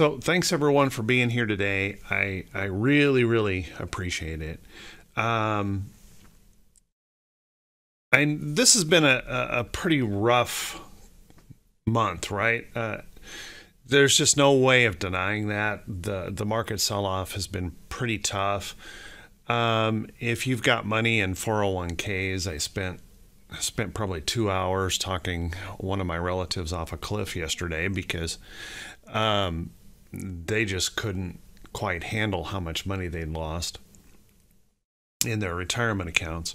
So thanks everyone for being here today. I I really really appreciate it. Um, and this has been a, a pretty rough month, right? Uh, there's just no way of denying that the the market sell off has been pretty tough. Um, if you've got money in 401ks, I spent spent probably two hours talking one of my relatives off a cliff yesterday because um, they just couldn't quite handle how much money they'd lost in their retirement accounts.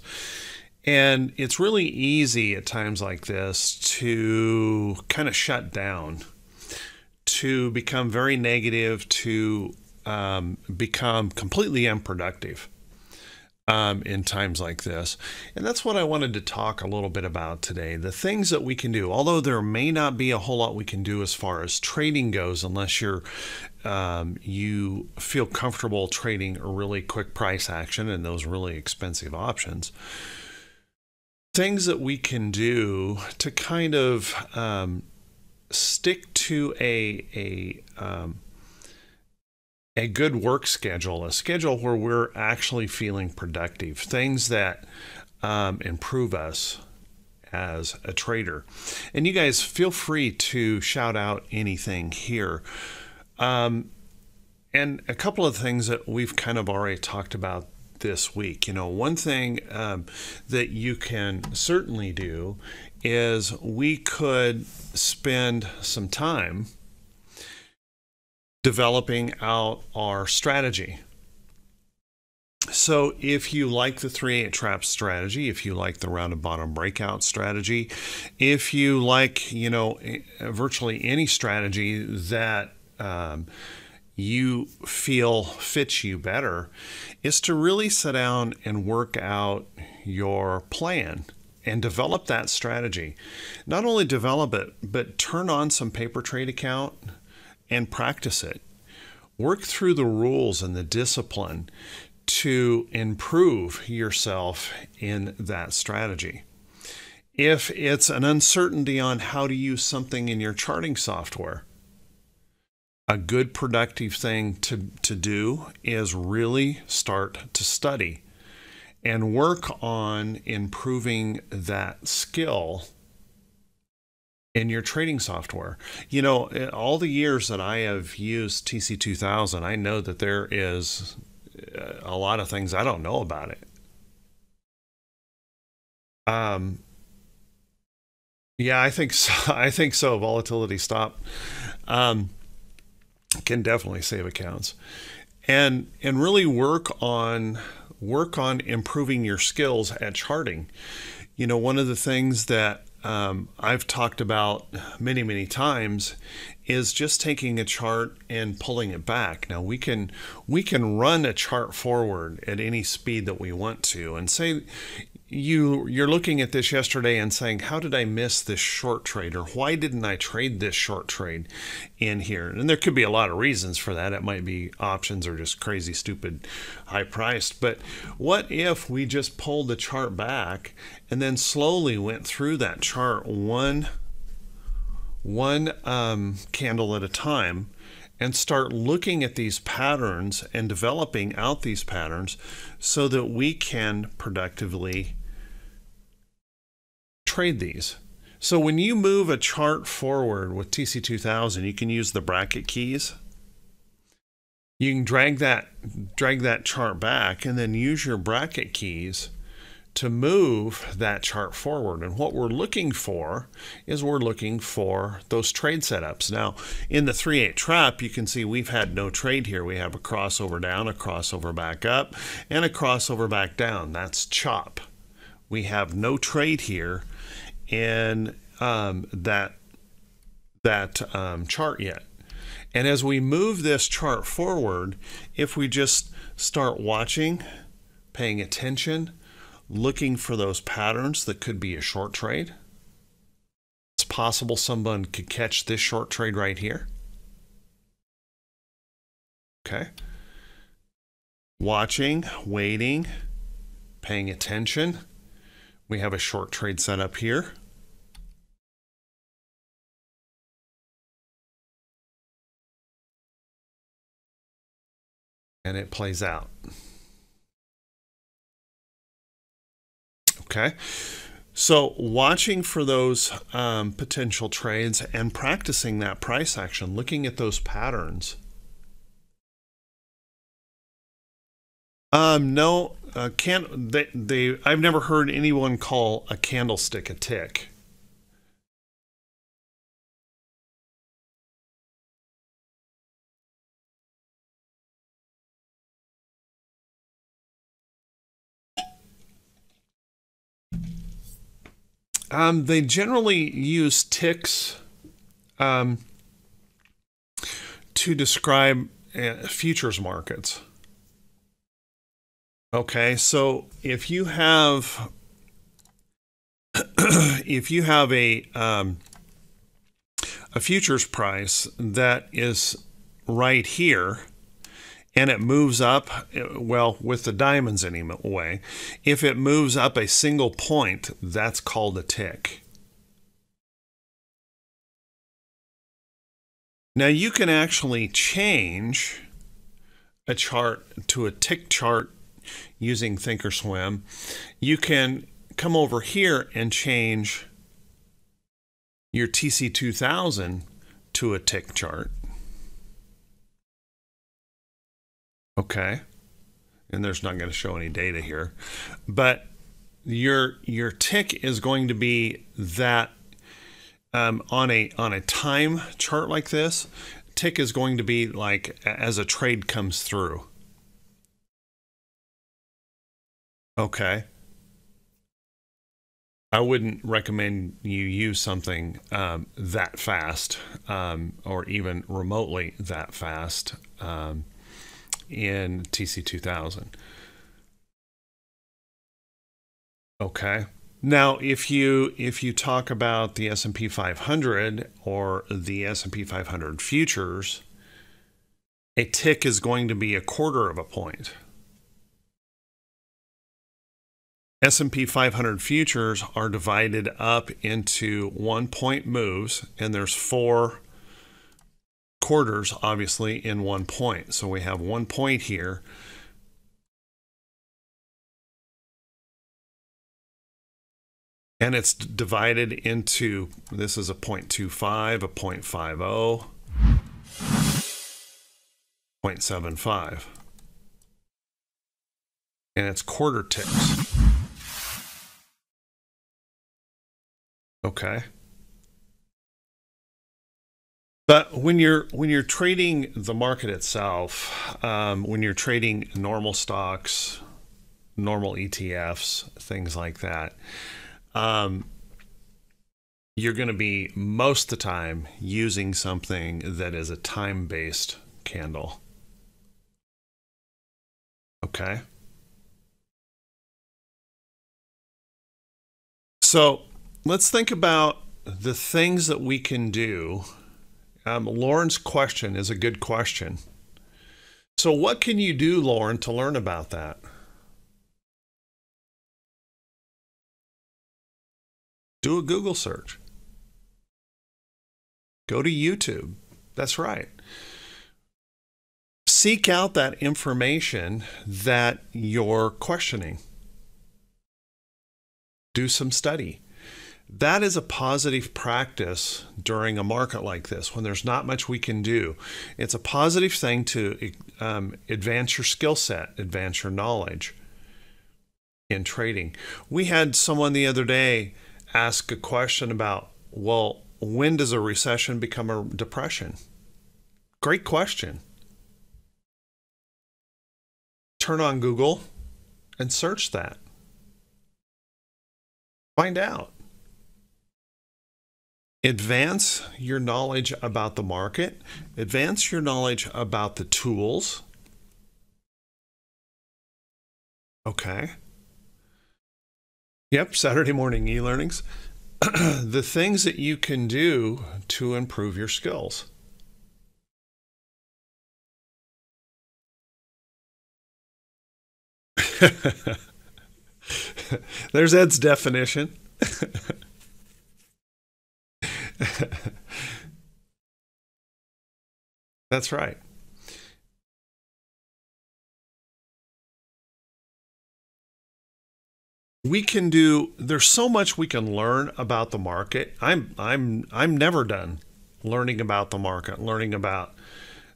And it's really easy at times like this to kind of shut down, to become very negative, to um, become completely unproductive um, in times like this. And that's what I wanted to talk a little bit about today. The things that we can do, although there may not be a whole lot we can do as far as trading goes, unless you're um, you feel comfortable trading a really quick price action and those really expensive options. Things that we can do to kind of um, stick to a a um, a good work schedule, a schedule where we're actually feeling productive, things that um, improve us as a trader. And you guys feel free to shout out anything here. Um, and a couple of things that we've kind of already talked about this week. You know, one thing um, that you can certainly do is we could spend some time developing out our strategy. So if you like the 3-8 trap strategy, if you like the round and bottom breakout strategy, if you like, you know, virtually any strategy that um, you feel fits you better, is to really sit down and work out your plan and develop that strategy. Not only develop it, but turn on some paper trade account and practice it. Work through the rules and the discipline to improve yourself in that strategy. If it's an uncertainty on how to use something in your charting software, a good productive thing to, to do is really start to study and work on improving that skill in your trading software. You know, all the years that I have used TC2000, I know that there is uh, a lot of things I don't know about it. Um, yeah, I think so. I think so. Volatility stop um, can definitely save accounts, and and really work on work on improving your skills at charting. You know, one of the things that um, I've talked about many, many times is just taking a chart and pulling it back. Now we can we can run a chart forward at any speed that we want to, and say you you're looking at this yesterday and saying how did i miss this short trade? Or why didn't i trade this short trade in here? And there could be a lot of reasons for that. It might be options or just crazy stupid high priced. But what if we just pulled the chart back and then slowly went through that chart one one um, candle at a time and start looking at these patterns and developing out these patterns so that we can productively trade these. So when you move a chart forward with TC2000, you can use the bracket keys. You can drag that drag that chart back and then use your bracket keys to move that chart forward. And what we're looking for is we're looking for those trade setups. Now, in the 3-8 trap, you can see we've had no trade here. We have a crossover down, a crossover back up, and a crossover back down. That's chop. We have no trade here in um, that, that um, chart yet. And as we move this chart forward, if we just start watching, paying attention, looking for those patterns that could be a short trade. It's possible someone could catch this short trade right here. Okay. Watching, waiting, paying attention. We have a short trade set up here. And it plays out. Okay. So, watching for those um, potential trades and practicing that price action, looking at those patterns. Um, no, uh, can they, they? I've never heard anyone call a candlestick a tick. Um, they generally use ticks um, to describe uh, futures markets. Okay, so if you have if you have a um, a futures price that is right here and it moves up, well, with the diamonds anyway, if it moves up a single point, that's called a tick. Now you can actually change a chart to a tick chart using Thinkorswim. You can come over here and change your TC2000 to a tick chart. Okay. And there's not going to show any data here. But your your tick is going to be that um, on a on a time chart like this, tick is going to be like as a trade comes through. Okay. I wouldn't recommend you use something um, that fast um, or even remotely that fast. Um, in TC2000. Okay. Now, if you if you talk about the S&P 500 or the S&P 500 futures, a tick is going to be a quarter of a point. S&P 500 futures are divided up into one point moves and there's four quarters, obviously, in one point. So we have one point here. And it's divided into, this is a 0.25, a 0.50, 0.75. And it's quarter ticks. Okay. But when you're when you're trading the market itself, um, when you're trading normal stocks, normal ETFs, things like that, um, you're going to be most of the time using something that is a time based candle. Okay. So let's think about the things that we can do um, Lauren's question is a good question. So, what can you do, Lauren, to learn about that? Do a Google search. Go to YouTube. That's right. Seek out that information that you're questioning. Do some study that is a positive practice during a market like this when there's not much we can do. It's a positive thing to um, advance your skill set, advance your knowledge in trading. We had someone the other day ask a question about, well, when does a recession become a depression? Great question. Turn on Google and search that. Find out advance your knowledge about the market, advance your knowledge about the tools. Okay. Yep, Saturday morning e learnings. the things that you can do to improve your skills. There's Ed's definition. That's right. we can do there's so much we can learn about the market. I'm i'm i'm never done learning about the market learning about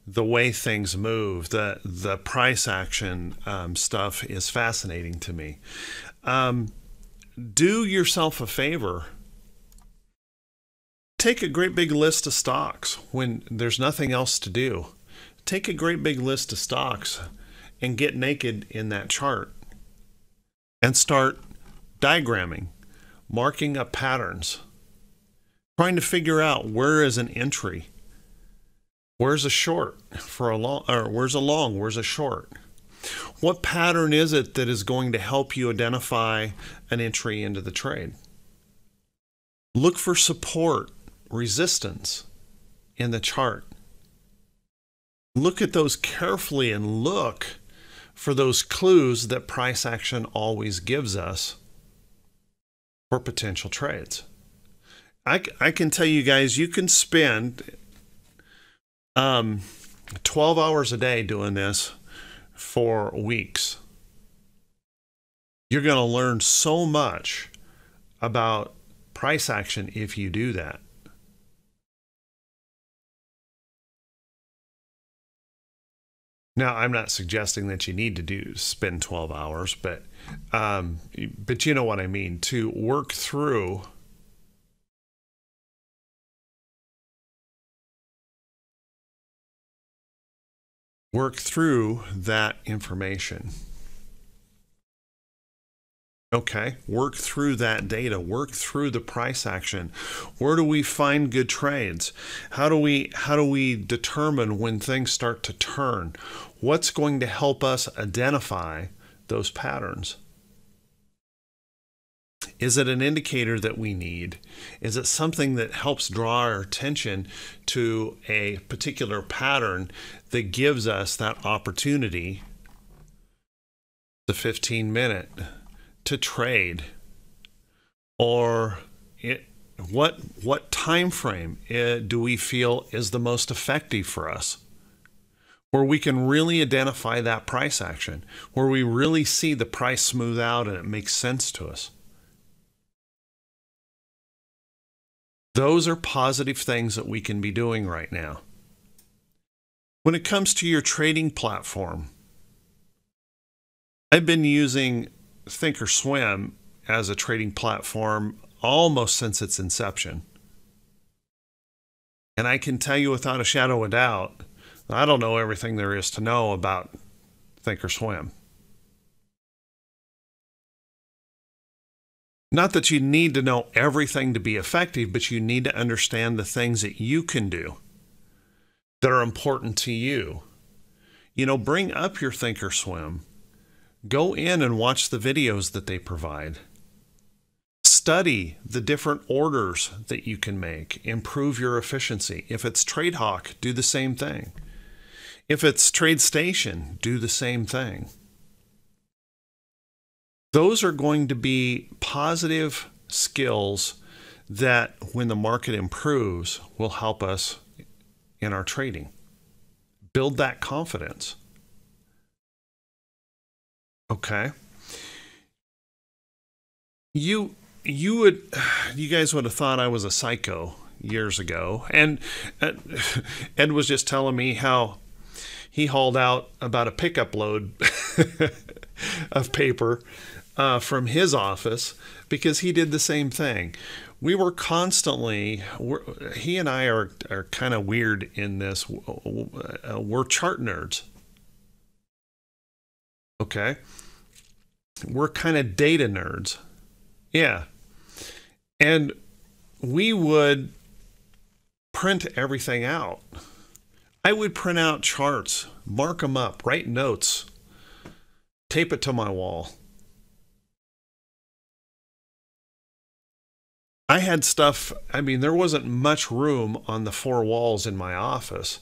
the way things move. The the price action um, stuff is fascinating to me. Um, do yourself a favor take a great big list of stocks when there's nothing else to do take a great big list of stocks and get naked in that chart and start diagramming, marking up patterns, trying to figure out where is an entry, where's a short for a long, or where's a long, where's a short. What pattern is it that is going to help you identify an entry into the trade? Look for support, resistance in the chart. Look at those carefully and look for those clues that price action always gives us for potential trades. I, I can tell you guys, you can spend um, 12 hours a day doing this for weeks. You're going to learn so much about price action if you do that. Now, I'm not suggesting that you need to do spend 12 hours, but um, but you know what I mean. To work through work through that information. Okay, work through that data, work through the price action. Where do we find good trades? How do we how do we determine when things start to turn? What's going to help us identify those patterns? Is it an indicator that we need? Is it something that helps draw our attention to a particular pattern that gives us that opportunity, the 15 minute? To trade? Or it, what what time frame uh, do we feel is the most effective for us? Where we can really identify that price action where we really see the price smooth out and it makes sense to us. Those are positive things that we can be doing right now. When it comes to your trading platform i've been using Thinkorswim as a trading platform almost since its inception. And I can tell you without a shadow of doubt, I don't know everything there is to know about Thinkorswim. Not that you need to know everything to be effective, but you need to understand the things that you can do that are important to you. You know, bring up your Thinkorswim Go in and watch the videos that they provide. Study the different orders that you can make, improve your efficiency. If it's TradeHawk, do the same thing. If it's TradeStation, do the same thing. Those are going to be positive skills that, when the market improves, will help us in our trading. Build that confidence. Okay. You you would you guys would have thought I was a psycho years ago, and Ed was just telling me how he hauled out about a pickup load of paper uh, from his office because he did the same thing. We were constantly, we're, he and I are, are kind of weird in this. Uh, we're chart nerds. Okay we're kind of data nerds. Yeah. And we would print everything out. I would print out charts, mark them up, write notes, tape it to my wall. I had stuff, I mean, there wasn't much room on the four walls in my office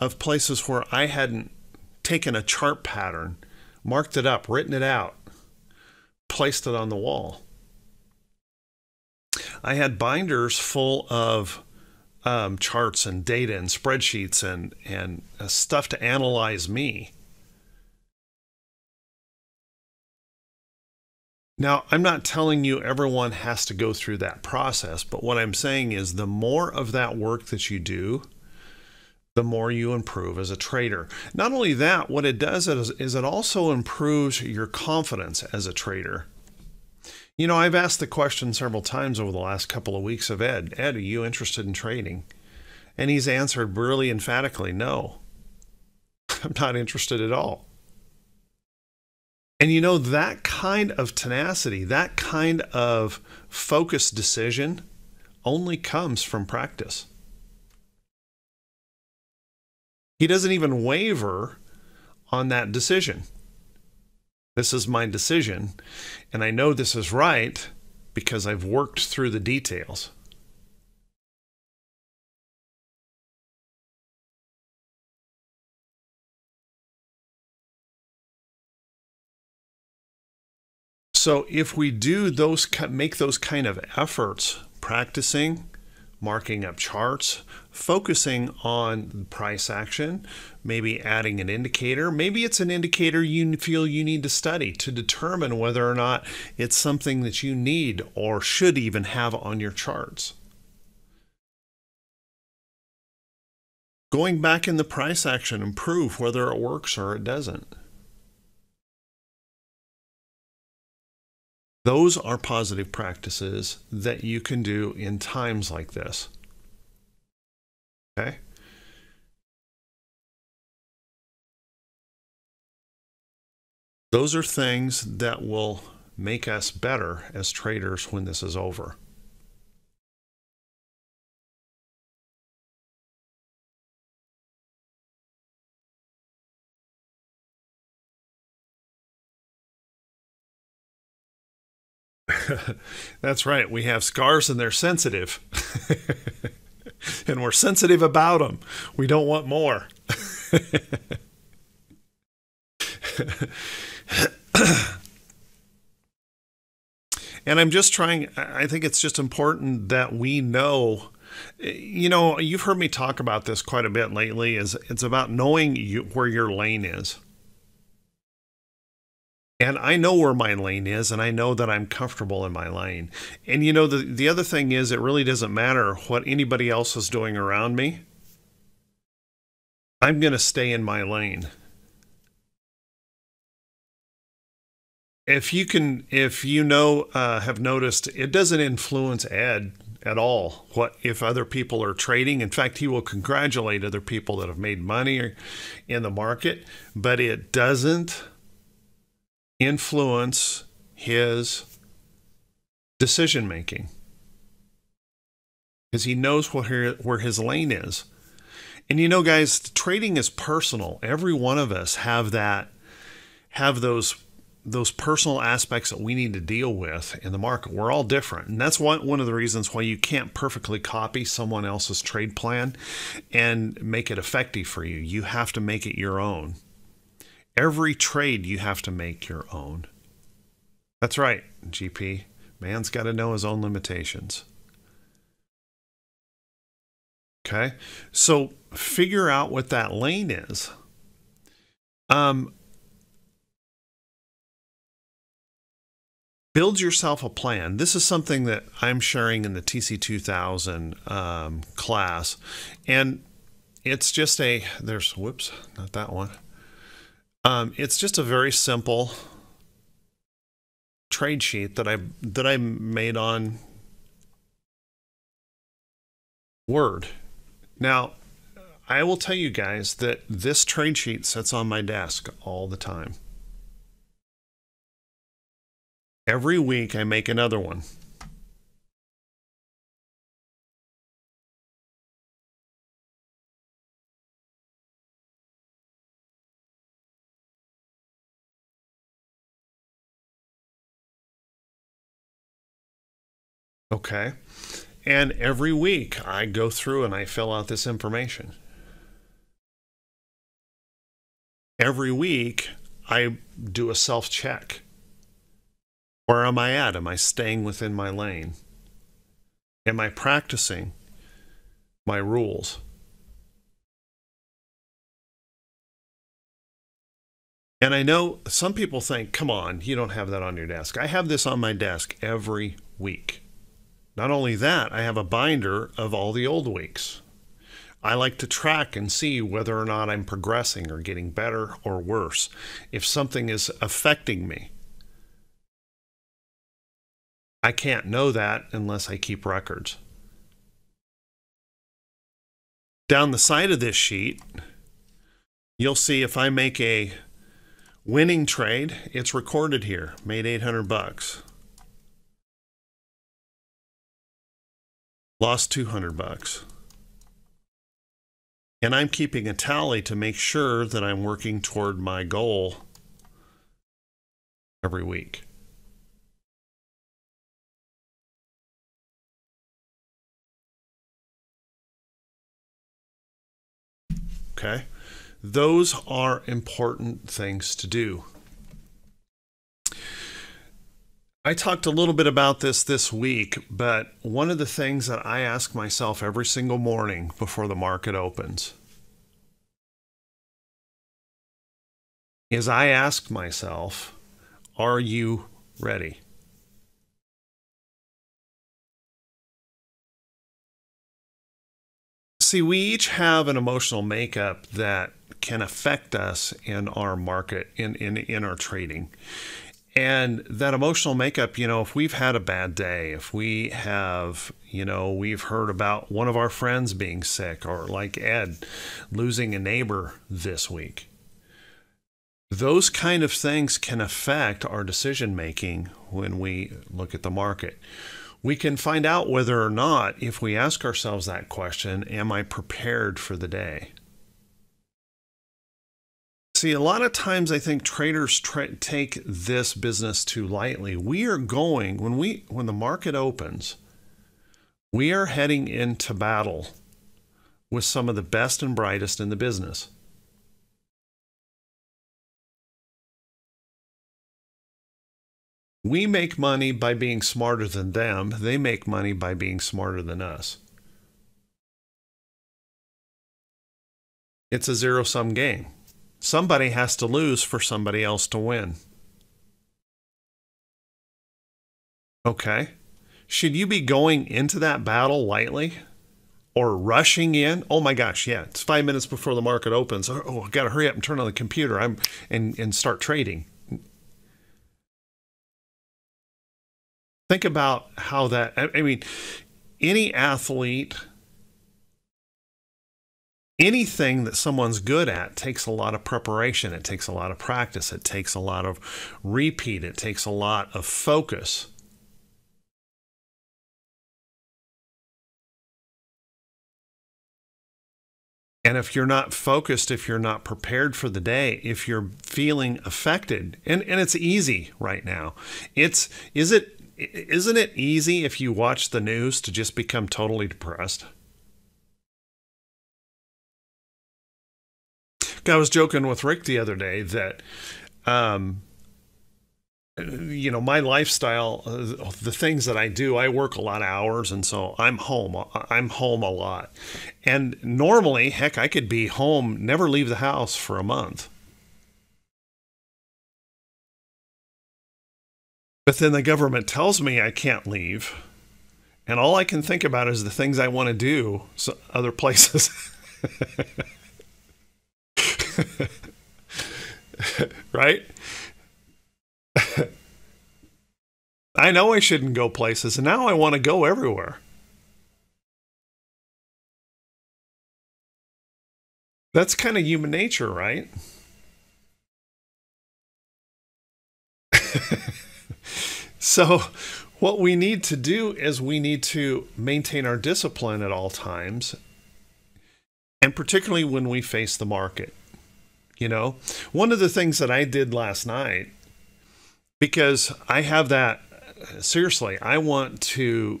of places where I hadn't taken a chart pattern, marked it up, written it out, placed it on the wall. I had binders full of um, charts and data and spreadsheets and and uh, stuff to analyze me. Now, I'm not telling you everyone has to go through that process, but what I'm saying is the more of that work that you do, the more you improve as a trader. Not only that, what it does is, is it also improves your confidence as a trader. You know, I've asked the question several times over the last couple of weeks of Ed Ed, are you interested in trading? And he's answered really emphatically, no, I'm not interested at all. And you know, that kind of tenacity, that kind of focused decision only comes from practice. He doesn't even waver on that decision. This is my decision, and I know this is right because I've worked through the details. So if we do those make those kind of efforts, practicing, marking up charts, focusing on the price action, maybe adding an indicator, maybe it's an indicator you feel you need to study to determine whether or not it's something that you need or should even have on your charts. Going back in the price action and prove whether it works or it doesn't. Those are positive practices that you can do in times like this. Okay? Those are things that will make us better as traders when this is over. That's right. We have scars and they're sensitive. and we're sensitive about them. We don't want more. and I'm just trying, I think it's just important that we know. You know, you've heard me talk about this quite a bit lately. Is it's about knowing you, where your lane is. And I know where my lane is, and I know that I'm comfortable in my lane. And you know, the, the other thing is, it really doesn't matter what anybody else is doing around me. I'm going to stay in my lane. If you can, if you know, uh, have noticed, it doesn't influence Ed at all. What if other people are trading? In fact, he will congratulate other people that have made money in the market, but it doesn't influence his decision making because he knows where, where his lane is. And you know, guys, trading is personal. Every one of us have that, have those those personal aspects that we need to deal with in the market. We're all different. And that's one, one of the reasons why you can't perfectly copy someone else's trade plan and make it effective for you. You have to make it your own. Every trade you have to make your own. That's right, GP. Man's got to know his own limitations. Okay, so figure out what that lane is. Um, build yourself a plan. This is something that I'm sharing in the TC2000 um, class, and it's just a there's whoops, not that one. Um, it's just a very simple trade sheet that I that I made on Word. Now, I will tell you guys that this trade sheet sits on my desk all the time. Every week I make another one. Okay. And every week I go through and I fill out this information. Every week I do a self check. Where am I at? Am I staying within my lane? Am I practicing my rules? And I know some people think, come on, you don't have that on your desk. I have this on my desk every week. Not only that, I have a binder of all the old weeks. I like to track and see whether or not I'm progressing or getting better or worse, if something is affecting me. I can't know that unless I keep records. Down the side of this sheet, you'll see if I make a winning trade, it's recorded here, made 800 bucks. Lost 200 bucks. And I'm keeping a tally to make sure that I'm working toward my goal every week. Okay? Those are important things to do. I talked a little bit about this this week, but one of the things that I ask myself every single morning before the market opens is I ask myself, are you ready? See, we each have an emotional makeup that can affect us in our market, in, in, in our trading. And that emotional makeup, you know, if we've had a bad day, if we have, you know, we've heard about one of our friends being sick, or like Ed losing a neighbor this week, those kind of things can affect our decision making when we look at the market. We can find out whether or not, if we ask ourselves that question, am I prepared for the day? See, a lot of times I think traders tra- take this business too lightly. We are going when we when the market opens, we are heading into battle with some of the best and brightest in the business. We make money by being smarter than them. They make money by being smarter than us. It's a zero sum game. Somebody has to lose for somebody else to win. Okay. Should you be going into that battle lightly or rushing in? Oh my gosh, yeah, it's five minutes before the market opens. Oh, oh I got to hurry up and turn on the computer I'm, and, and start trading. Think about how that, I mean, any athlete anything that someone's good at takes a lot of preparation. It takes a lot of practice. It takes a lot of repeat. It takes a lot of focus. And if you're not focused, if you're not prepared for the day, if you're feeling affected, and, and it's easy right now. It's is it isn't it easy if you watch the news to just become totally depressed? I was joking with Rick the other day that, um, you know, my lifestyle, uh, the things that I do, I work a lot of hours, and so I'm home. I'm home a lot. And normally, heck, I could be home, never leave the house for a month. But then the government tells me I can't leave. And all I can think about is the things I want to do so other places. right? I know I shouldn't go places, and now I want to go everywhere. That's kind of human nature, right? so, what we need to do is we need to maintain our discipline at all times, and particularly when we face the market. You know, one of the things that I did last night, because I have that, seriously, I want to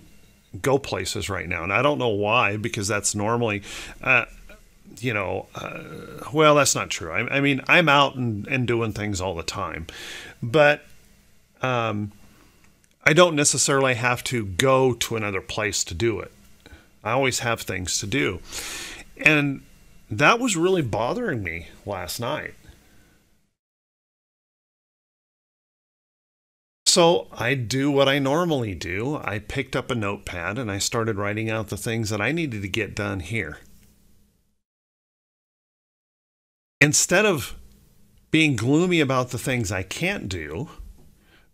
go places right now. And I don't know why, because that's normally, uh, you know, uh, well, that's not true. I, I, mean, I'm out and, and doing things all the time, but um, I don't necessarily have to go to another place to do it. I always have things to do. And that was really bothering me last night. So I do what I normally do. I picked up a notepad and I started writing out the things that I needed to get done here. Instead of being gloomy about the things I can't do,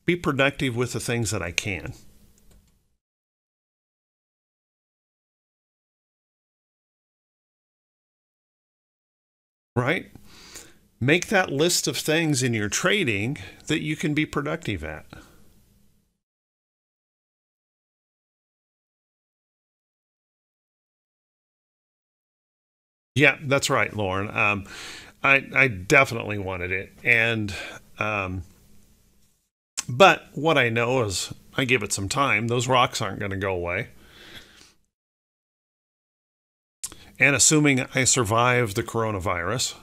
be productive with the things that I can. Right? Make that list of things in your trading that you can be productive at. Yeah, that's right, Lauren. Um, I, I definitely wanted it. And, um, but what I know is I give it some time. Those rocks aren't going to go away. And assuming I survive the coronavirus,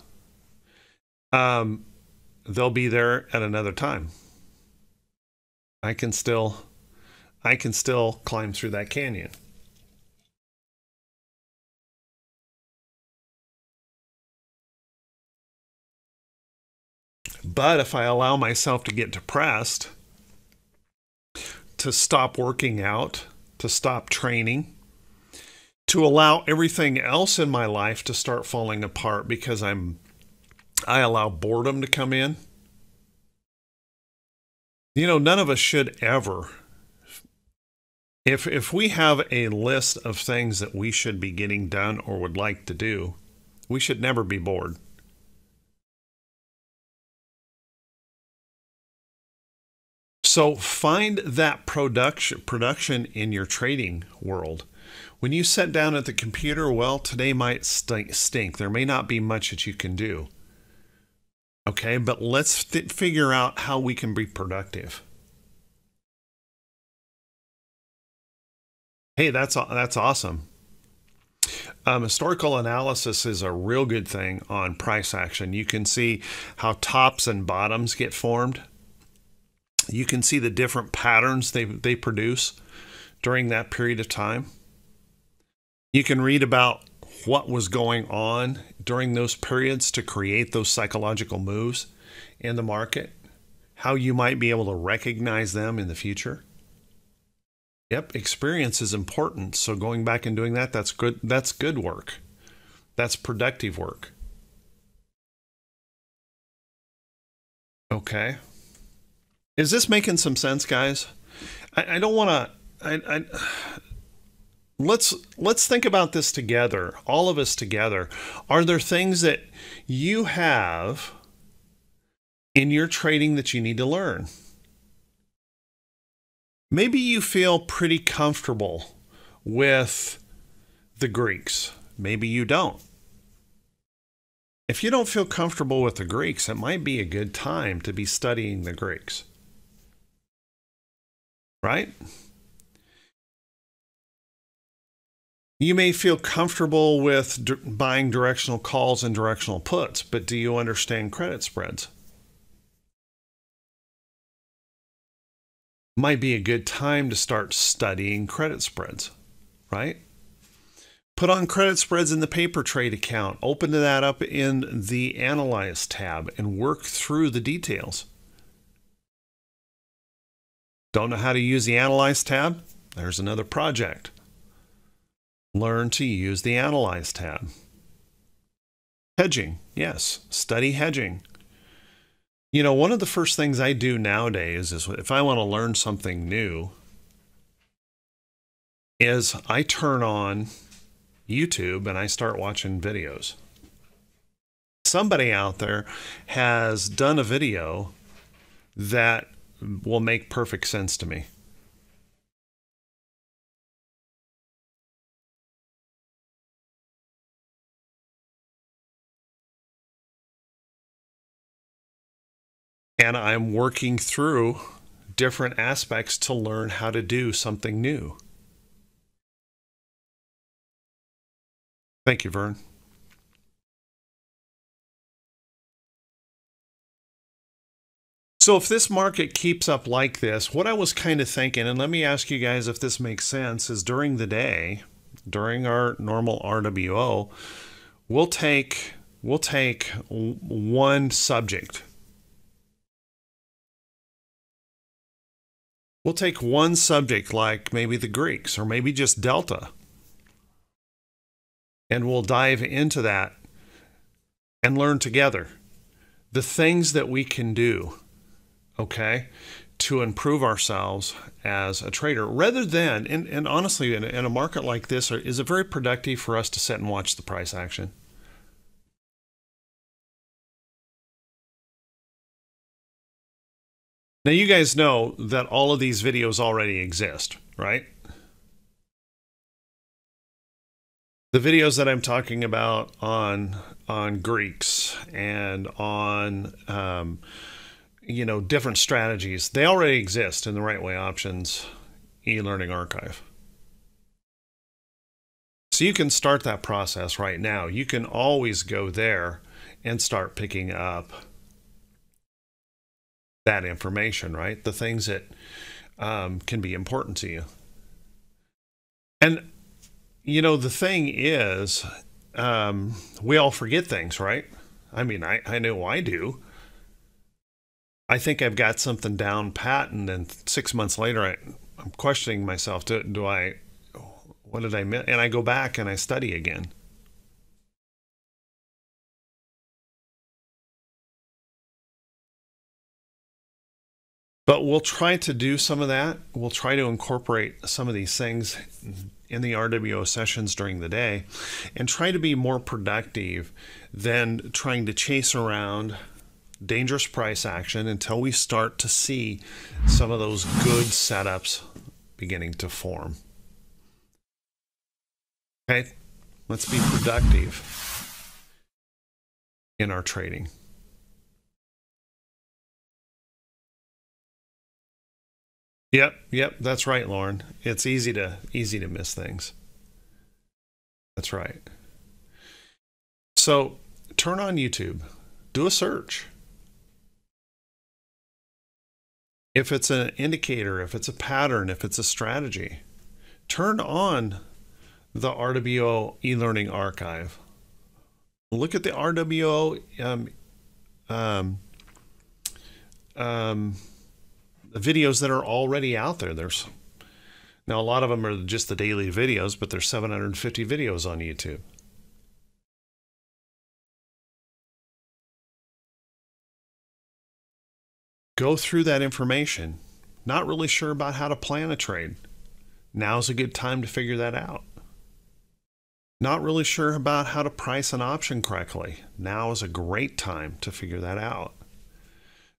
um, they'll be there at another time. I can still, I can still climb through that canyon. But if I allow myself to get depressed, to stop working out, to stop training, to allow everything else in my life to start falling apart because I'm I allow boredom to come in. You know, none of us should ever if if we have a list of things that we should be getting done or would like to do, we should never be bored. So find that production production in your trading world. When you sit down at the computer, well, today might stink. There may not be much that you can do. Okay, but let's figure out how we can be productive. Hey, that's that's awesome. Um, historical analysis is a real good thing on price action. You can see how tops and bottoms get formed you can see the different patterns they, they produce during that period of time. You can read about what was going on during those periods to create those psychological moves in the market, how you might be able to recognize them in the future. Yep, experience is important. So going back and doing that, that's good. That's good work. That's productive work. Okay. Is this making some sense, guys? I, I don't want to. I, I, let's let's think about this together, all of us together. Are there things that you have in your trading that you need to learn? Maybe you feel pretty comfortable with the Greeks. Maybe you don't. If you don't feel comfortable with the Greeks, it might be a good time to be studying the Greeks right? You may feel comfortable with buying directional calls and directional puts, but do you understand credit spreads? Might be a good time to start studying credit spreads, right? Put on credit spreads in the paper trade account, open that up in the Analyze tab, and work through the details. Don't know how to use the Analyze tab? There's another project. Learn to use the Analyze tab. Hedging, yes, study hedging. You know, one of the first things I do nowadays is if I want to learn something new, is I turn on YouTube and I start watching videos. Somebody out there has done a video that will make perfect sense to me. And I'm working through different aspects to learn how to do something new. Thank you, Vern. So if this market keeps up like this, what I was kind of thinking, and let me ask you guys if this makes sense, is during the day, during our normal RWO, we'll take we'll take one subject We'll take one subject like maybe the Greeks or maybe just Delta, and we'll dive into that and learn together the things that we can do, okay, to improve ourselves as a trader rather than, and, and honestly, in, in a market like this, is it very productive for us to sit and watch the price action? Now, you guys know that all of these videos already exist, right? The videos that I'm talking about on on Greeks and on um, you know different strategies, they already exist in the Right Way Options e-learning archive. So you can start that process right now. You can always go there and start picking up that information, right? The things that um, can be important to you. And, you know, the thing is, um, we all forget things, right? I mean, I, I know I do. I think I've got something down pat, and then six months later, I, I'm questioning myself. Do, do I, what did I miss? And I go back and I study again. But we'll try to do some of that. We'll try to incorporate some of these things in the RWO sessions during the day and try to be more productive than trying to chase around dangerous price action until we start to see some of those good setups beginning to form. Okay, let's be productive in our trading. Yep, yep, that's right, Lauren. It's easy to easy to miss things. That's right. So, turn on YouTube. Do a search. If it's an indicator, if it's a pattern, if it's a strategy, turn on the RWO e-learning archive. Look at the RWO um, um, um, videos that are already out there. There's now a lot of them are just the daily videos, but there's 750 videos on YouTube. Go through that information. Not really sure about how to plan a trade. Now's a good time to figure that out. Not really sure about how to price an option correctly. Now is a great time to figure that out.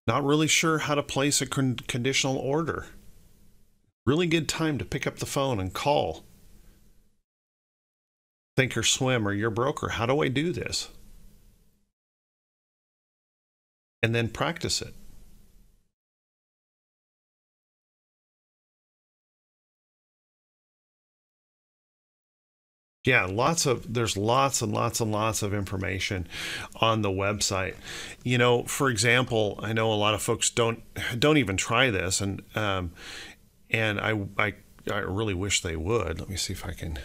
Not really sure how to place a con conditional order. Really good time to pick up the phone and call. Thinkorswim or your broker. How do I do this? And then practice it. Yeah, lots of there's lots and lots and lots of information on the website. You know, for example, I know a lot of folks don't don't even try this, and um, and I I I really wish they would. Let me see if I can.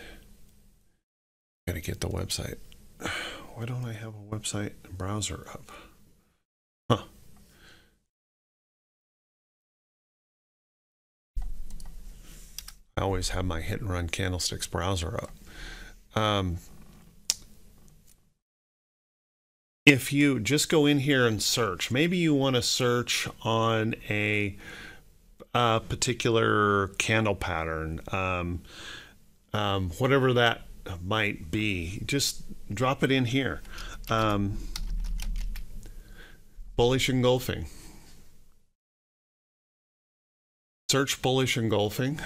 Gotta get the website. Why don't I have a website browser up? Huh. I always have my hit and run candlesticks browser up. Um, if you just go in here and search, maybe you want to search on a, a particular candle pattern, um, um, whatever that might be, just drop it in here. Um, bullish engulfing. Search bullish engulfing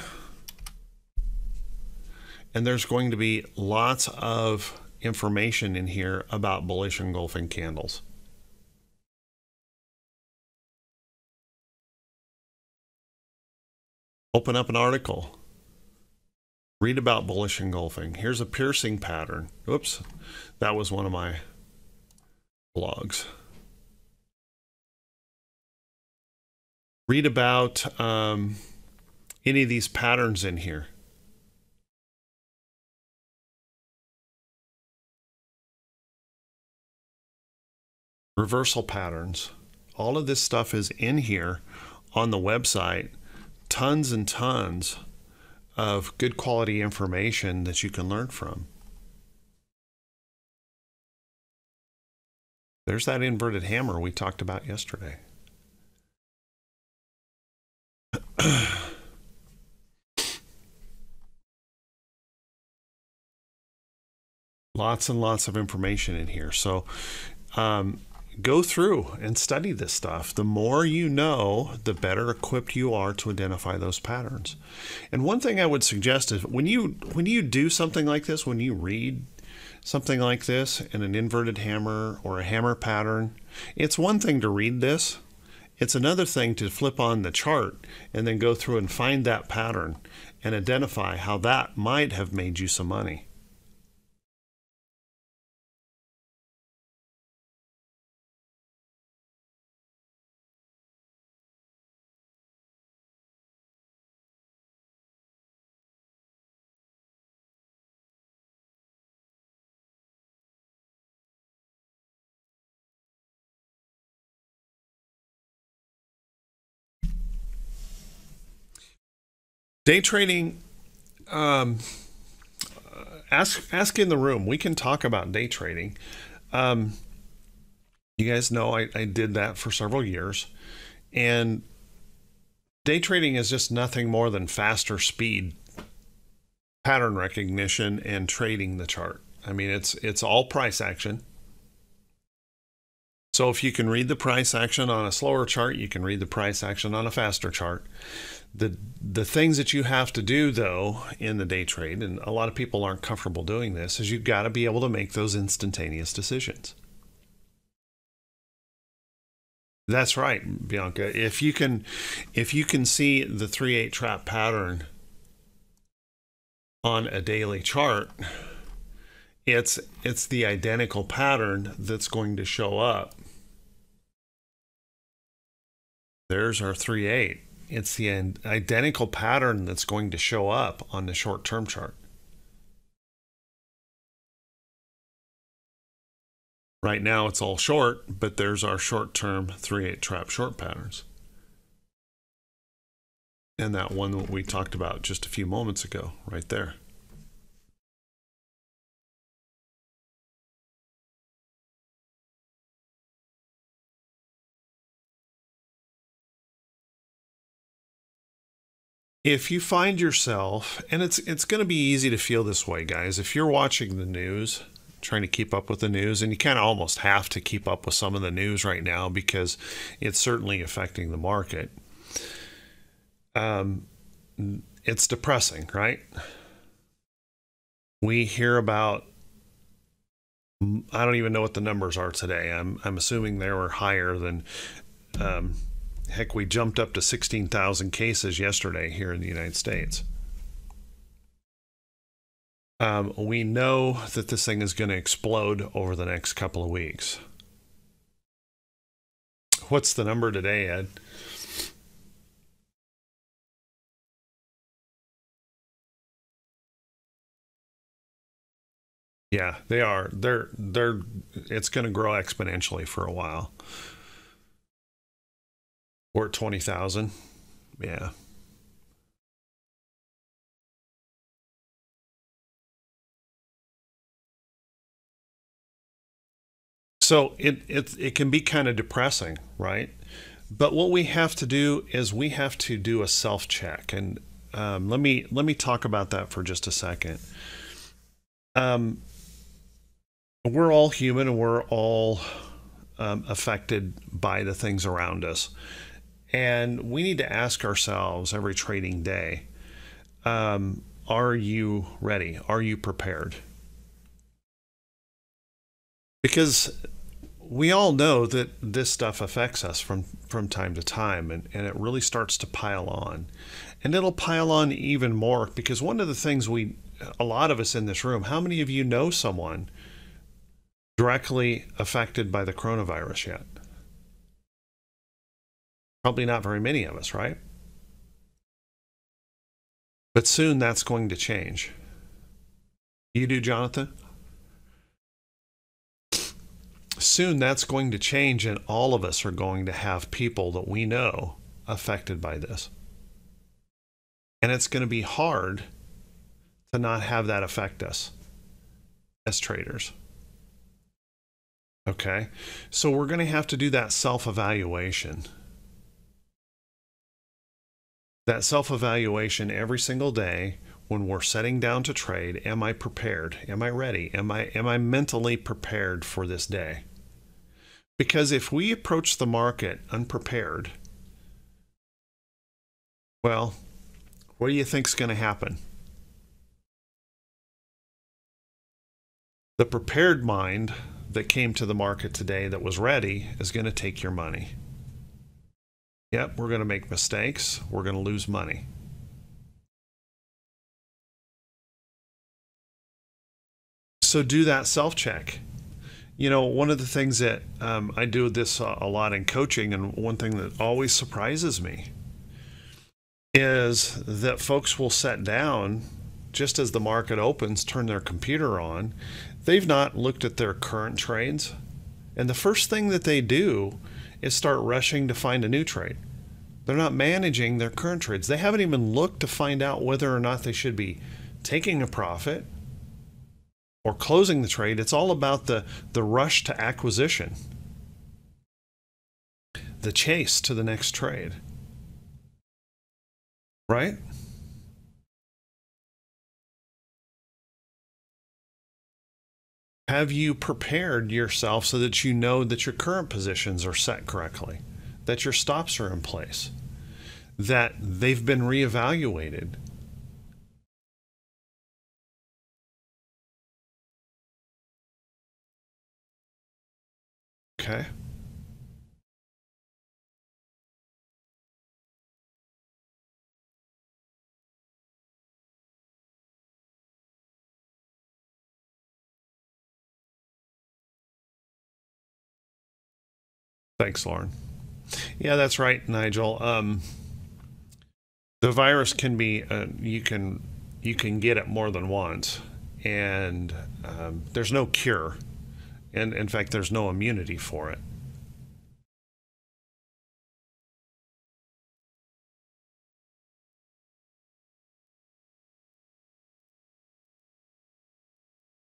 and there's going to be lots of information in here about bullish engulfing candles. Open up an article. Read about bullish engulfing. Here's a piercing pattern. Oops, that was one of my blogs. Read about um, any of these patterns in here. Reversal patterns. All of this stuff is in here on the website tons and tons of good quality information that you can learn from. There's that inverted hammer we talked about yesterday. lots and lots of information in here. So um, go through and study this stuff. The more you know, the better equipped you are to identify those patterns. And one thing I would suggest is when you when you do something like this, when you read something like this in an inverted hammer or a hammer pattern, it's one thing to read this. It's another thing to flip on the chart and then go through and find that pattern and identify how that might have made you some money. Day trading, um, ask ask in the room. We can talk about day trading. Um, you guys know I, I did that for several years, and day trading is just nothing more than faster speed, pattern recognition, and trading the chart. I mean, it's it's all price action. So if you can read the price action on a slower chart, you can read the price action on a faster chart. The the things that you have to do though in the day trade and a lot of people aren't comfortable doing this is you've got to be able to make those instantaneous decisions. That's right bianca. If you can if you can see the 3-8 trap pattern on a daily chart it's it's the identical pattern that's going to show up there's our 3-8 it's the identical pattern that's going to show up on the short term chart. Right now it's all short, but there's our short term 3 8 trap short patterns. And that one that we talked about just a few moments ago, right there. If you find yourself and it's it's going to be easy to feel this way guys if you're watching the news trying to keep up with the news and you kind of almost have to keep up with some of the news right now because it's certainly affecting the market um, it's depressing right we hear about I don't even know what the numbers are today. I'm I'm assuming they were higher than um, Heck, we jumped up to 16,000 cases yesterday here in the United States. Um, we know that this thing is going to explode over the next couple of weeks. What's the number today, Ed? Yeah, they are. They're they're it's going to grow exponentially for a while. Or at 20,000. Yeah. So it, it, it can be kind of depressing, right? But what we have to do is we have to do a self check. And um, let me let me talk about that for just a second. Um, we're all human and we're all um, affected by the things around us. And we need to ask ourselves every trading day um, are you ready? Are you prepared? Because we all know that this stuff affects us from, from time to time and, and it really starts to pile on. And it'll pile on even more because one of the things we, a lot of us in this room, how many of you know someone directly affected by the coronavirus yet? Probably not very many of us, right? But soon that's going to change. You do, Jonathan? Soon that's going to change, and all of us are going to have people that we know affected by this. And it's going to be hard to not have that affect us as traders. Okay. So we're going to have to do that self evaluation. That self evaluation every single day when we're setting down to trade. Am I prepared? Am I ready? Am I, am I mentally prepared for this day? Because if we approach the market unprepared, well, what do you think's going to happen? The prepared mind that came to the market today that was ready is going to take your money. Yep, we're going to make mistakes. We're going to lose money. So do that self check. You know, one of the things that um, I do this a lot in coaching, and one thing that always surprises me is that folks will set down just as the market opens, turn their computer on, they've not looked at their current trades. And the first thing that they do is start rushing to find a new trade. They're not managing their current trades. They haven't even looked to find out whether or not they should be taking a profit or closing the trade. It's all about the, the rush to acquisition, the chase to the next trade. Right? Have you prepared yourself so that you know that your current positions are set correctly, that your stops are in place, that they've been reevaluated? Okay. Thanks, Lauren. Yeah, that's right, Nigel. Um, the virus can be uh, you can you can get it more than once, and um, there's no cure, and in fact, there's no immunity for it.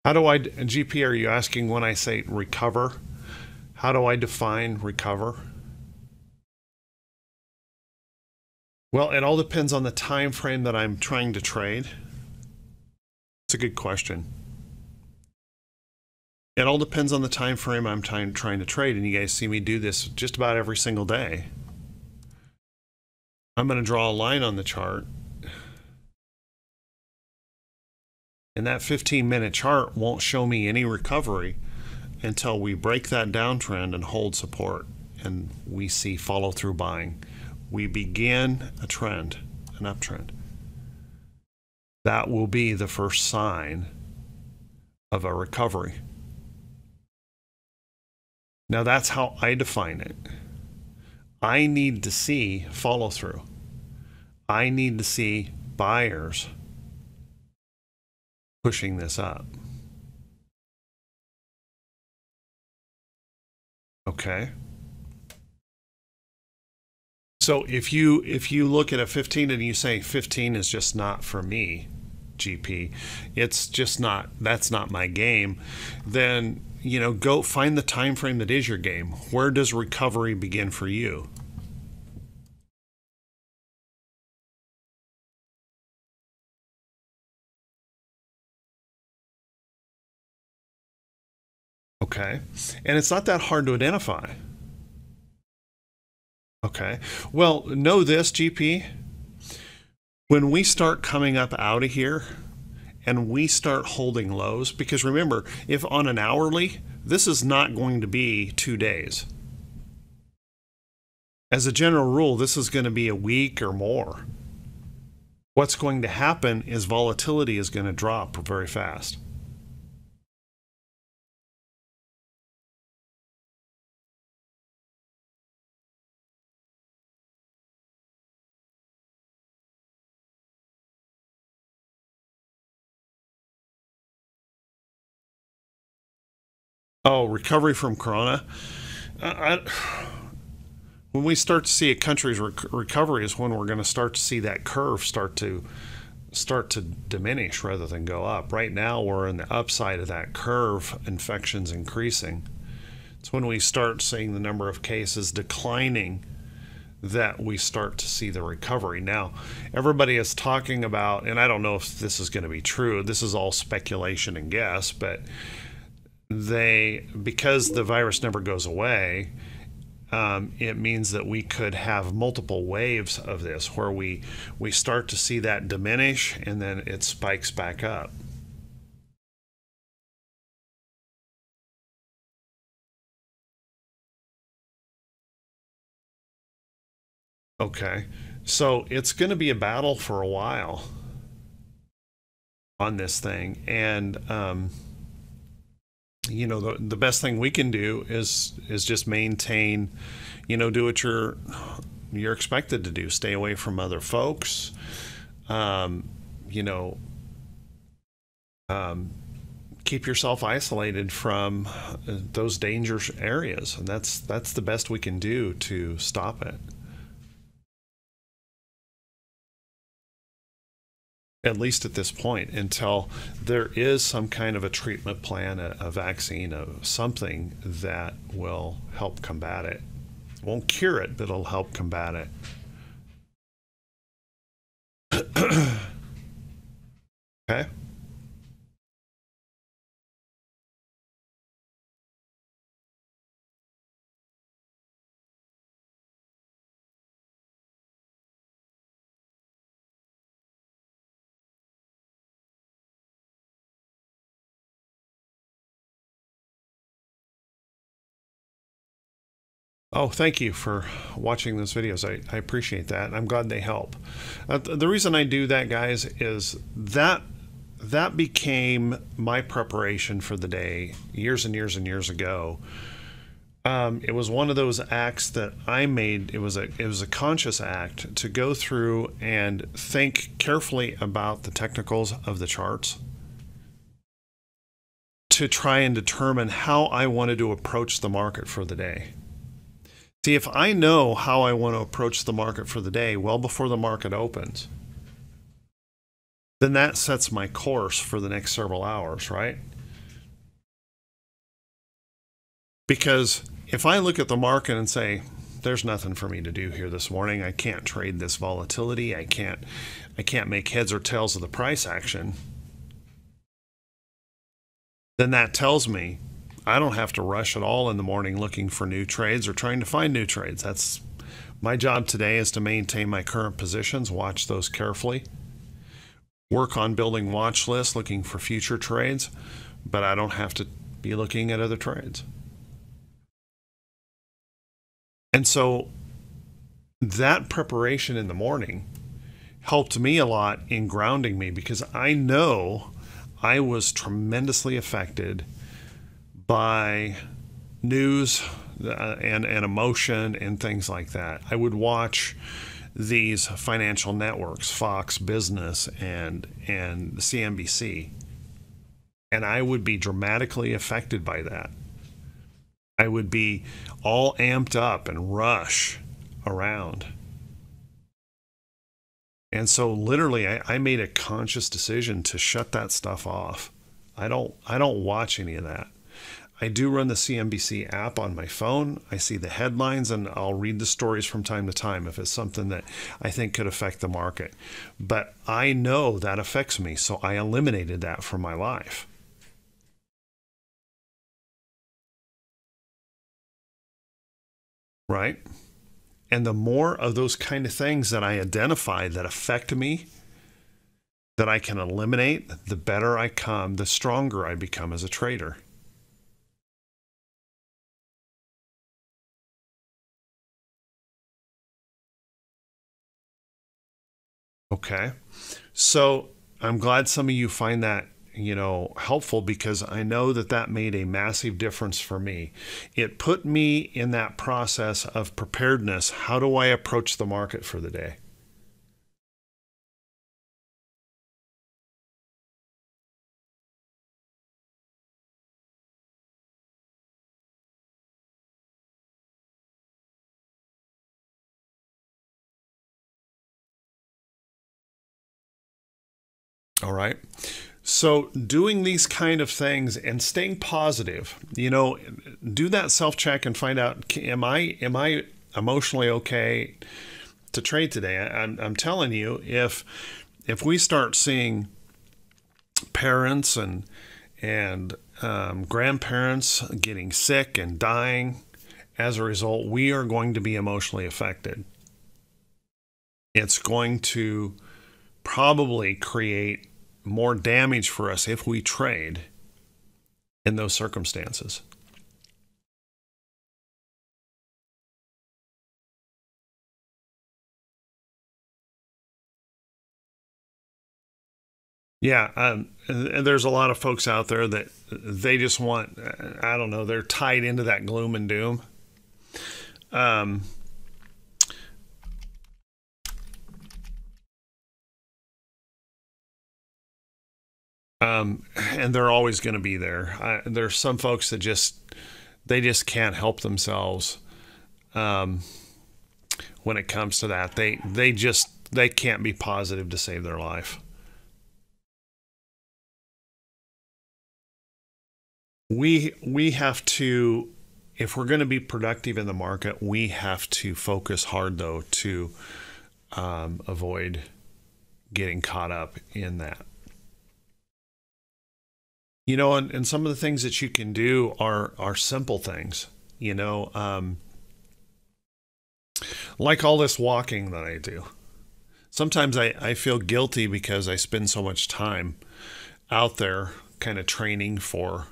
How do I, GP, are you asking when I say recover? How do I define recover? Well, it all depends on the time frame that I'm trying to trade. It's a good question. It all depends on the time frame I'm trying to trade, and you guys see me do this just about every single day. I'm going to draw a line on the chart. And that 15 minute chart won't show me any recovery until we break that downtrend and hold support and we see follow through buying. We begin a trend, an uptrend. That will be the first sign of a recovery. Now, that's how I define it. I need to see follow through. I need to see buyers pushing this up. Okay. So if you if you look at a 15 and you say 15 is just not for me, GP, it's just not that's not my game, then you know go find the time frame that is your game. Where does recovery begin for you? Okay. And it's not that hard to identify. Okay. Well, know this, GP. When we start coming up out of here and we start holding lows, because remember, if on an hourly, this is not going to be two days. As a general rule, this is going to be a week or more. What's going to happen is volatility is going to drop very fast. Oh, recovery from Corona. I, when we start to see a country's rec- recovery is when we're going to start to see that curve start to start to diminish rather than go up. Right now, we're in the upside of that curve, infections increasing. It's when we start seeing the number of cases declining that we start to see the recovery. Now, everybody is talking about, and I don't know if this is going to be true, this is all speculation and guess, but they, because the virus never goes away, um, it means that we could have multiple waves of this where we we start to see that diminish and then it spikes back up. Okay. So it's going to be a battle for a while on this thing. And, um, you know, the, the best thing we can do is, is just maintain, you know, do what you're, you're expected to do. Stay away from other folks. Um, you know, um, keep yourself isolated from those dangerous areas. And that's, that's the best we can do to stop it. At least at this point, until there is some kind of a treatment plan, a, a vaccine, a, something that will help combat it. Won't cure it, but it'll help combat it. okay. Oh, thank you for watching those videos. I, I appreciate that. I'm glad they help. Uh, the reason I do that, guys, is that that became my preparation for the day years and years and years ago. Um, it was one of those acts that I made. It was a it was a conscious act to go through and think carefully about the technicals of the charts to try and determine how I wanted to approach the market for the day. See, if I know how I want to approach the market for the day well before the market opens, then that sets my course for the next several hours, right? Because if I look at the market and say, there's nothing for me to do here this morning. I can't trade this volatility. I can't I can't make heads or tails of the price action. Then that tells me I don't have to rush at all in the morning looking for new trades or trying to find new trades. That's my job today is to maintain my current positions, watch those carefully, work on building watch lists, looking for future trades, but I don't have to be looking at other trades. And so that preparation in the morning helped me a lot in grounding me because I know I was tremendously affected by news uh, and, and emotion and things like that. I would watch these financial networks, Fox Business and and CNBC, and I would be dramatically affected by that. I would be all amped up and rush around. And so literally I, I made a conscious decision to shut that stuff off. I don't I don't watch any of that. I do run the CNBC app on my phone. I see the headlines and I'll read the stories from time to time if it's something that I think could affect the market. But I know that affects me, so I eliminated that from my life. Right? And the more of those kind of things that I identify that affect me, that I can eliminate, the better I come, the stronger I become as a trader. Okay. So I'm glad some of you find that you know helpful because I know that that made a massive difference for me. It put me in that process of preparedness. How do I approach the market for the day? All right. So, doing these kind of things and staying positive, you know, do that self check and find out am I am I emotionally okay to trade today? I'm, I'm telling you, if if we start seeing parents and and um, grandparents getting sick and dying as a result, we are going to be emotionally affected. It's going to probably create more damage for us if we trade in those circumstances. Yeah, um, there's a lot of folks out there that they just want, I don't know, they're tied into that gloom and doom. Um, um, and they're always going to be there. I, there's some folks that just they just can't help themselves um, when it comes to that. They they just they can't be positive to save their life. We we have to if we're going to be productive in the market, we have to focus hard though to um, avoid getting caught up in that. You know, and, and some of the things that you can do are are simple things. You know, um, like all this walking that I do. Sometimes I, I feel guilty because I spend so much time out there kind of training for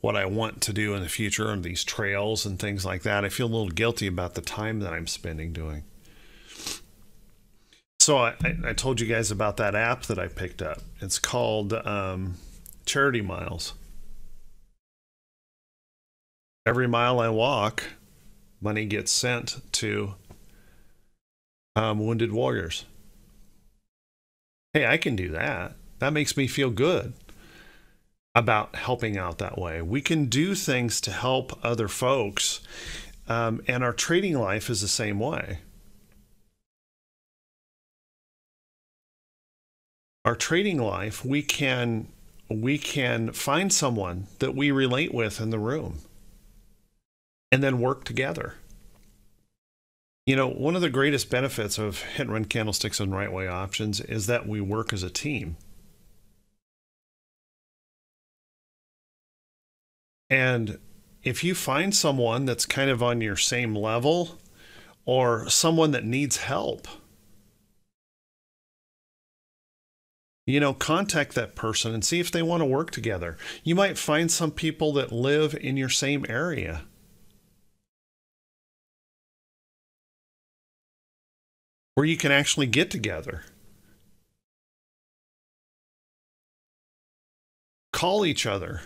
what I want to do in the future and these trails and things like that. I feel a little guilty about the time that I'm spending doing. So I, I told you guys about that app that I picked up. It's called um, charity miles. Every mile I walk, money gets sent to um, wounded warriors. Hey, I can do that. That makes me feel good about helping out that way. We can do things to help other folks, um, and our trading life is the same way. Our trading life, we can we can find someone that we relate with in the room and then work together. You know, one of the greatest benefits of hit and run candlesticks and right way options is that we work as a team. And if you find someone that's kind of on your same level or someone that needs help, you know, contact that person and see if they want to work together. You might find some people that live in your same area. Where you can actually get together. Call each other.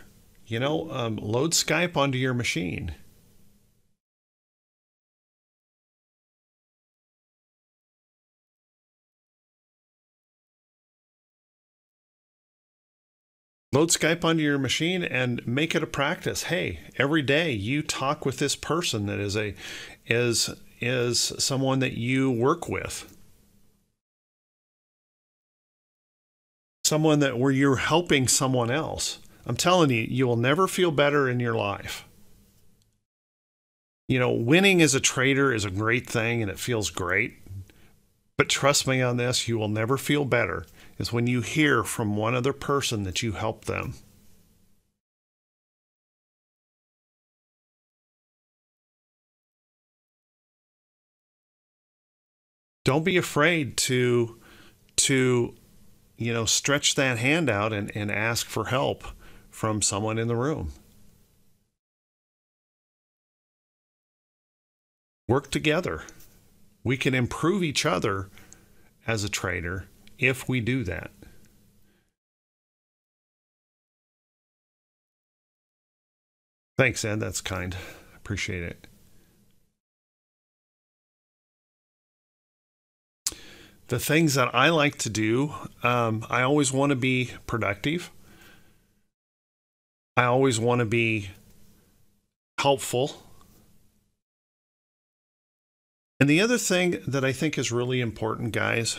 You know, um, load Skype onto your machine. Load Skype onto your machine and make it a practice. Hey, every day you talk with this person that is a is is someone that you work with. Someone that where you're helping someone else. I'm telling you, you will never feel better in your life. You know, winning as a trader is a great thing and it feels great. But trust me on this, you will never feel better is when you hear from one other person that you help them. Don't be afraid to to you know stretch that hand out and, and ask for help from someone in the room. Work together. We can improve each other as a trader if we do that. Thanks, Ed. That's kind. Appreciate it. The things that I like to do, um, I always want to be productive. I always want to be helpful. And the other thing that I think is really important, guys,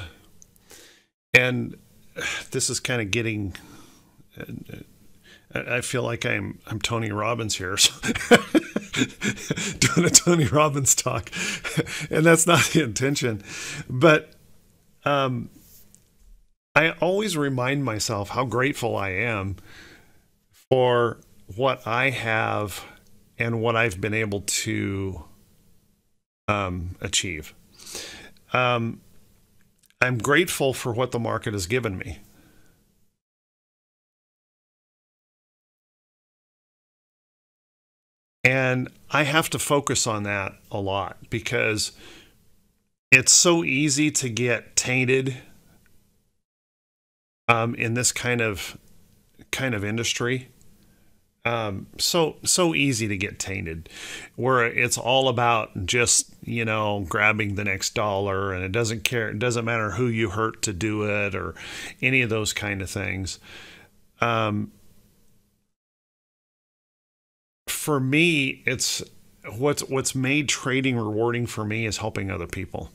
and this is kind of getting. I feel like I'm I'm Tony Robbins here, so doing a Tony Robbins talk, and that's not the intention. But um, I always remind myself how grateful I am for what I have and what I've been able to um, achieve. Um, I'm grateful for what the market has given me. And I have to focus on that a lot because it's so easy to get tainted um, in this kind of kind of industry. Um, so so easy to get tainted, where it's all about just you know grabbing the next dollar, and it doesn't care. It doesn't matter who you hurt to do it, or any of those kind of things. Um, for me, it's what's what's made trading rewarding for me is helping other people.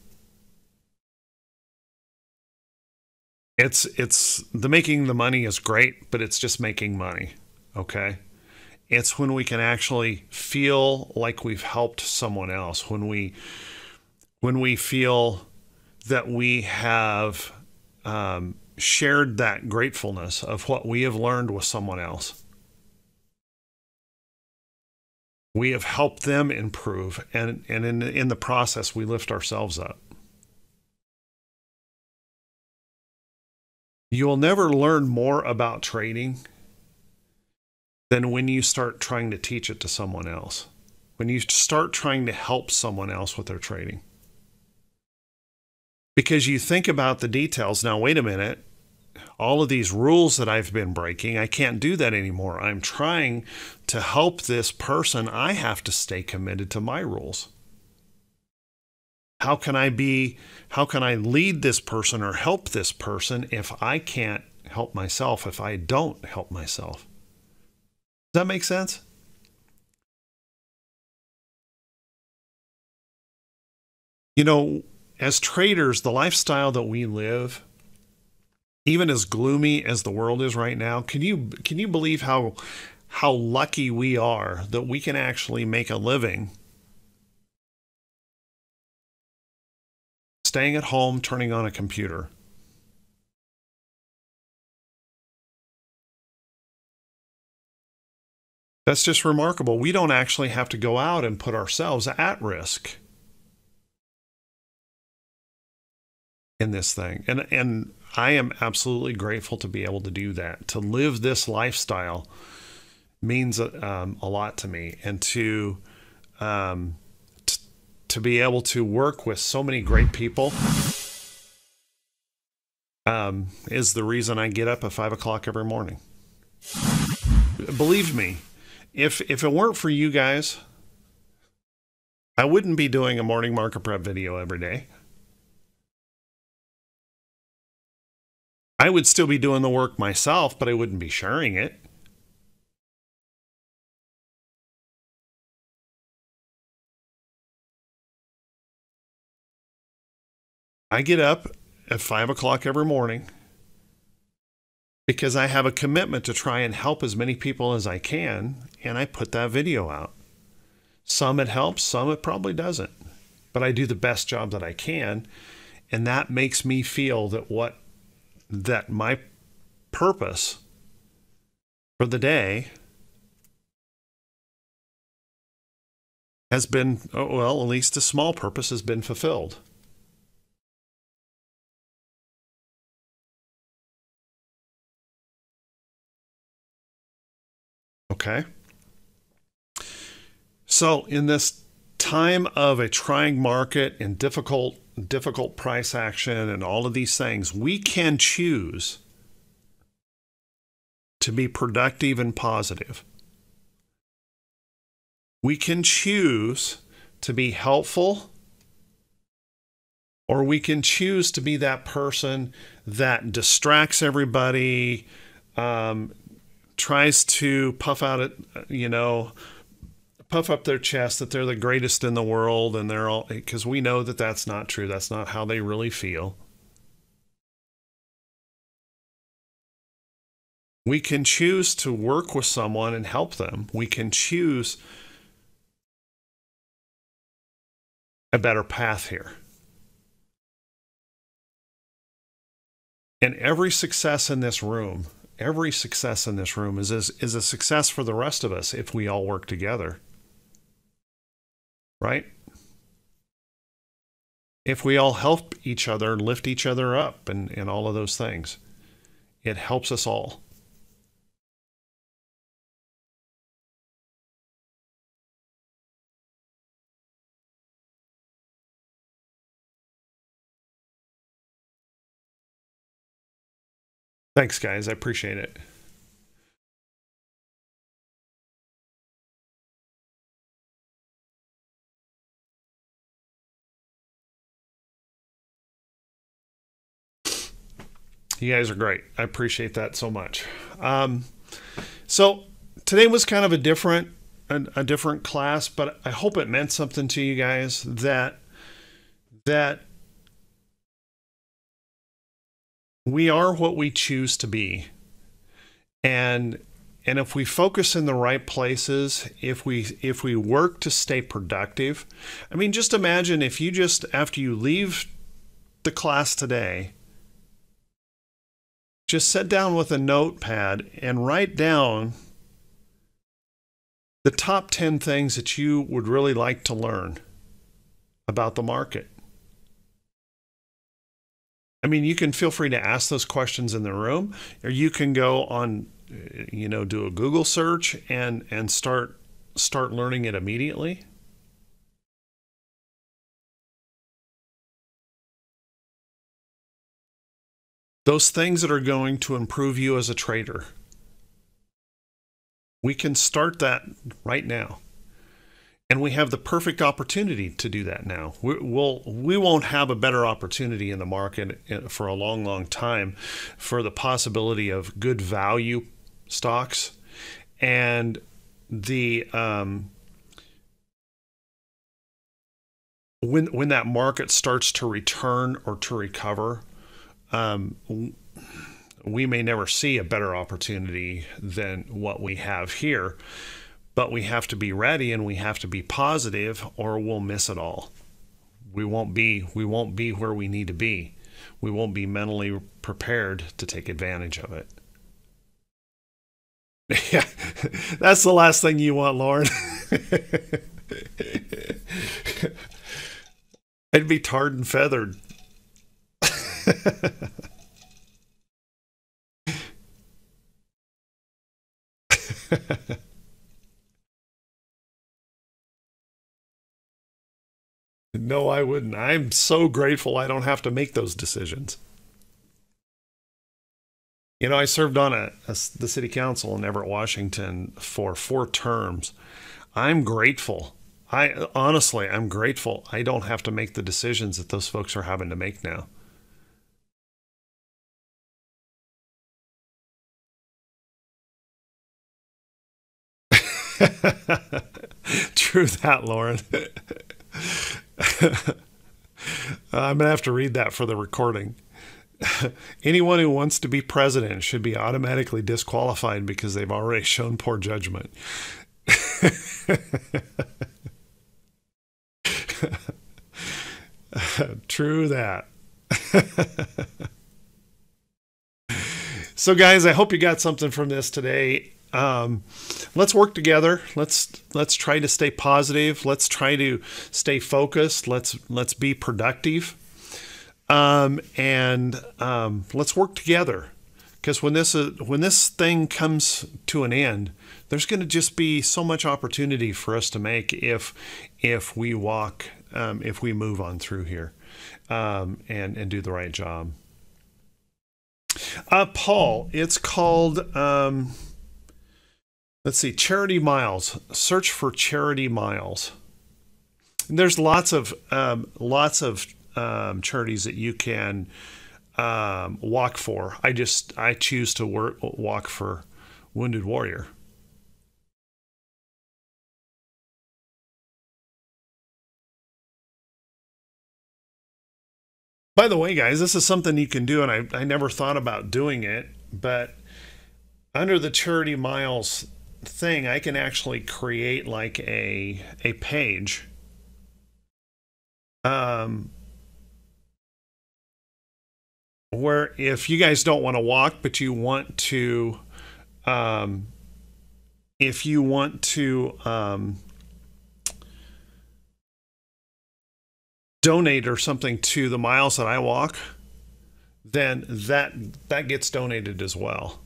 It's it's the making the money is great, but it's just making money. Okay. It's when we can actually feel like we've helped someone else, when we when we feel that we have um, shared that gratefulness of what we have learned with someone else. We have helped them improve and, and in, in the process we lift ourselves up. You will never learn more about trading than when you start trying to teach it to someone else when you start trying to help someone else with their trading because you think about the details now wait a minute all of these rules that I've been breaking, I can't do that anymore. I'm trying to help this person. I have to stay committed to my rules. How can I be, how can I lead this person or help this person if I can't help myself, if I don't help myself? Does that make sense? You know, as traders, the lifestyle that we live, even as gloomy as the world is right now, can you can you believe how how lucky we are that we can actually make a living staying at home, turning on a computer? That's just remarkable. We don't actually have to go out and put ourselves at risk. in this thing. And and I am absolutely grateful to be able to do that. To live this lifestyle means um, a lot to me, and to um, to be able to work with so many great people um, is the reason I get up at five o'clock every morning. Believe me, if if it weren't for you guys, I wouldn't be doing a morning market prep video every day. I would still be doing the work myself, but I wouldn't be sharing it. I get up at five o'clock every morning because I have a commitment to try and help as many people as I can, and I put that video out. Some it helps, some it probably doesn't, but I do the best job that I can, and that makes me feel that what that my purpose for the day has been, oh, well, at least a small purpose has been fulfilled. Okay. So, in this time of a trying market and difficult difficult price action and all of these things, we can choose to be productive and positive. We can choose to be helpful, or we can choose to be that person that distracts everybody, um, tries to puff out it, you know, puff up their chest that they're the greatest in the world and they're all because we know that that's not true that's not how they really feel We can choose to work with someone and help them. We can choose a better path here. And every success in this room, every success in this room is, is, is a success for the rest of us if we all work together. Right? If we all help each other, lift each other up, and, and all of those things, it helps us all. Thanks, guys. I appreciate it. You guys are great. I appreciate that so much. Um, so today was kind of a different a, a, different class, but I hope it meant something to you guys that that we are what we choose to be. And and if we focus in the right places, if we if we work to stay productive, I mean just imagine if you just after you leave the class today, just sit down with a notepad and write down the top 10 things that you would really like to learn about the market. I mean, you can feel free to ask those questions in the room, or you can go on, you know, do a Google search and and start start learning it immediately. Those things that are going to improve you as a trader. We can start that right now and we have the perfect opportunity to do that now. We, we'll we won't have a better opportunity in the market for a long, long time for the possibility of good value stocks and the um, when when that market starts to return or to recover. Um, we may never see a better opportunity than what we have here but we have to be ready and we have to be positive or we'll miss it all. We won't be we won't be where we need to be. We won't be mentally prepared to take advantage of it. Yeah that's the last thing you want lauren. I'd be tarred and feathered No, I wouldn't. I'm so grateful I don't have to make those decisions. You know, I served on a, a, the city council in Everett, Washington for four terms. I'm grateful. I honestly, I'm grateful I don't have to make the decisions that those folks are having to make now. True that, Lauren. I'm going to have to read that for the recording. Anyone who wants to be president should be automatically disqualified because they've already shown poor judgment. True that. so, guys, I hope you got something from this today um, let's work together. Let's let's try to stay positive. Let's try to stay focused. Let's let's be productive, um, and um, let's work together. Because when this uh, when this thing comes to an end, there's going to just be so much opportunity for us to make if if we walk um, if we move on through here um, and and do the right job. Uh, Paul, it's called. Let's see, Charity Miles. Search for Charity Miles. And there's lots of um, lots of um, charities that you can um, walk for. I just I choose to work, walk for Wounded Warrior. By the way, guys, this is something you can do, and I, I never thought about doing it, but under the charity miles thing, I can actually create like a a page. Um, where if you guys don't want to walk, but you want to, um, if you want to um, donate or something to the miles that I walk, then that that gets donated as well.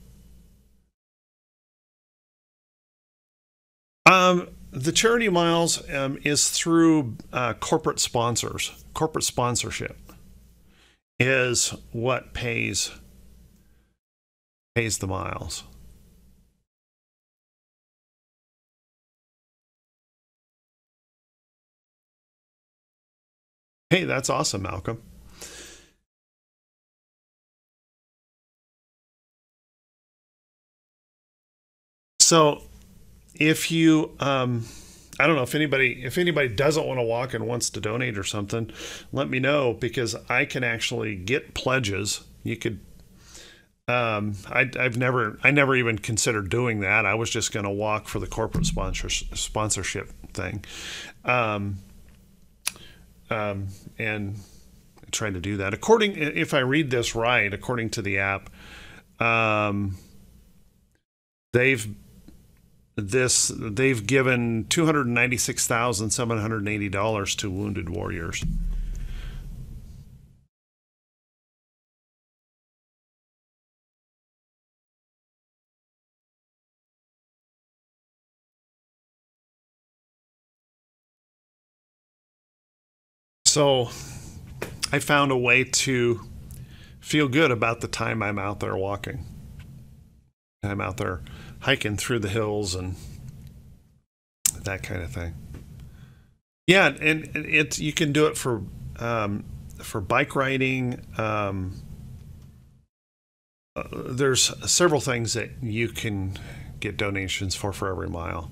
Um, the charity miles um, is through uh, corporate sponsors. Corporate sponsorship is what pays pays the miles. Hey, that's awesome, Malcolm. So if you um, I don't know if anybody if anybody doesn't want to walk and wants to donate or something, let me know because I can actually get pledges. You could um, I, have never I never even considered doing that. I was just going to walk for the corporate sponsor, sponsorship thing, um, um, and trying to do that. According if I read this right, according to the app, um, they've this they've given two hundred ninety six thousand seven hundred eighty dollars to wounded warriors. So I found a way to feel good about the time I'm out there walking. I'm out there hiking through the hills and that kind of thing. Yeah, and it you can do it for um, for bike riding. Um, uh, there's several things that you can get donations for for every mile.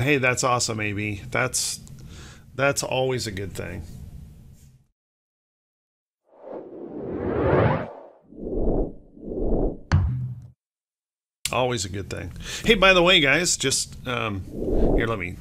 Hey, that's awesome, AB. That's that's always a good thing. Always a good thing. Hey, by the way, guys, just um, here, let me